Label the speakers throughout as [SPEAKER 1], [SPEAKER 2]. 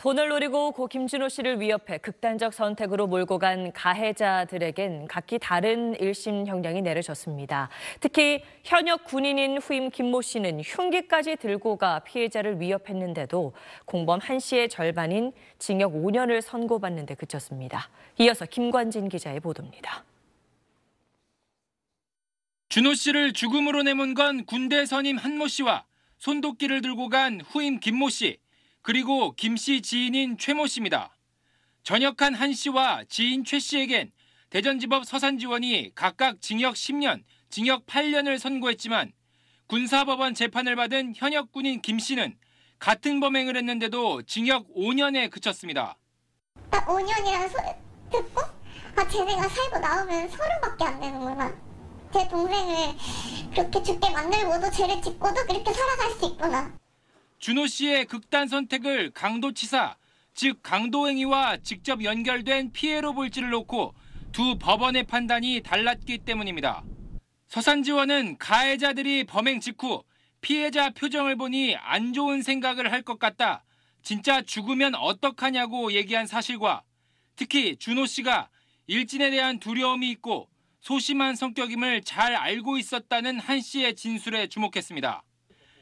[SPEAKER 1] 돈을 노리고 고 김준호 씨를 위협해 극단적 선택으로 몰고 간 가해자들에겐 각기 다른 1심 형량이 내려졌습니다. 특히 현역 군인인 후임 김모 씨는 흉기까지 들고 가 피해자를 위협했는데도 공범 한 씨의 절반인 징역 5년을 선고받는 데 그쳤습니다. 이어서 김관진 기자의 보도입니다.
[SPEAKER 2] 준호 씨를 죽음으로 내몬 건 군대 선임 한모 씨와 손도끼를 들고 간 후임 김모 씨. 그리고 김 씨 지인인 최모 씨입니다. 전역한 한 씨와 지인 최 씨에겐 대전지법 서산지원이 각각 징역 10년, 징역 8년을 선고했지만 군사법원 재판을 받은 현역 군인 김 씨는 같은 범행을 했는데도 징역 5년에 그쳤습니다.
[SPEAKER 3] 딱 5년이라는 소리 듣고 아 쟤네가 살고 나오면 서른밖에 안 되는구나. 제 동생을 그렇게 죽게 만들고도 죄를 짓고도 그렇게 살아갈 수 있구나.
[SPEAKER 2] 준호 씨의 극단 선택을 강도치사, 즉 강도행위와 직접 연결된 피해로 볼지를 놓고 두 법원의 판단이 달랐기 때문입니다. 서산지원은 가해자들이 범행 직후 피해자 표정을 보니 안 좋은 생각을 할 것 같다. 진짜 죽으면 어떡하냐고 얘기한 사실과 특히 준호 씨가 일진에 대한 두려움이 있고 소심한 성격임을 잘 알고 있었다는 한 씨의 진술에 주목했습니다.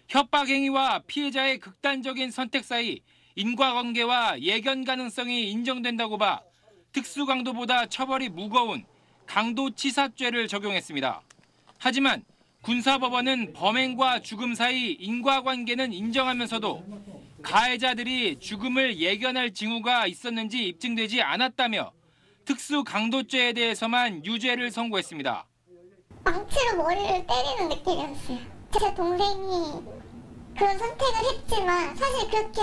[SPEAKER 2] 협박 행위와 피해자의 극단적인 선택 사이 인과관계와 예견 가능성이 인정된다고 봐 특수강도보다 처벌이 무거운 강도치사죄를 적용했습니다. 하지만 군사법원은 범행과 죽음 사이 인과관계는 인정하면서도 가해자들이 죽음을 예견할 징후가 있었는지 입증되지 않았다며 특수강도죄에 대해서만 유죄를 선고했습니다.
[SPEAKER 3] 망치로 머리를 때리는 느낌이었어요. 제 동생이 그런 선택을 했지만 사실 그렇게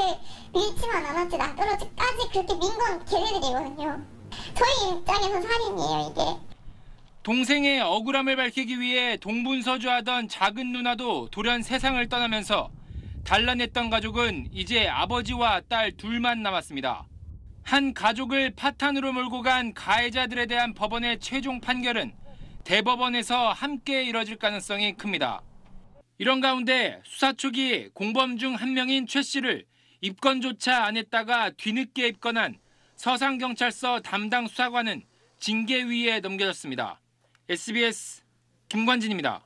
[SPEAKER 3] 밀지만 않았지 나떨어지까지 그렇게 민 건 걔네들이거든요. 저희 입장에서 살인이에요 이게.
[SPEAKER 2] 동생의 억울함을 밝히기 위해 동분서주하던 작은 누나도 돌연 세상을 떠나면서 단란했던 가족은 이제 아버지와 딸 둘만 남았습니다. 한 가족을 파탄으로 몰고 간 가해자들에 대한 법원의 최종 판결은 대법원에서 함께 이뤄질 가능성이 큽니다. 이런 가운데 수사 초기 공범 중 한 명인 최 씨를 입건조차 안 했다가 뒤늦게 입건한 서상경찰서 담당 수사관은 징계위에 넘겨졌습니다. SBS 김관진입니다.